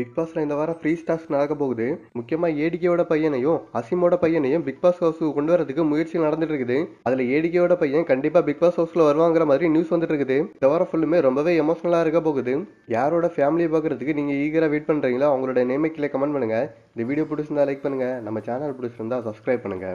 Big பாஸ்ல இந்த வாரம் ஃப்ரீ ஸ்டார்ஸ் நடக்க போகுது. முக்கியமா ஏடிகேயோட பையனையும் அசிமோட பையனையும் பிக் பாஸ் ஹவுஸுக்கு கொண்டு வரதுக்கு முயற்சி நடந்துட்டு இருக்குது. அதுல ஏடிகேயோட பையன் கண்டிப்பா பிக் பாஸ் ஹவுஸ்ல வருவாங்கிற மாதிரி நியூஸ் வந்துட்டு இருக்குது. இந்த வாரம் ஃபுல்லுமே ரொம்பவே எமோஷனலா இருக்க போகுது. யாரோட ஃபேமிலியை பாக்குறதுக்கு நீங்க ஈகரா வெயிட் பண்றீங்களோ அவங்களோட நேமை கீழே கமெண்ட் பண்ணுங்க. இந்த வீடியோ பிடிச்சிருந்தா லைக் பண்ணுங்க. நம்ம சேனல் பிடிச்சிருந்தா சப்ஸ்கிரைப் பண்ணுங்க.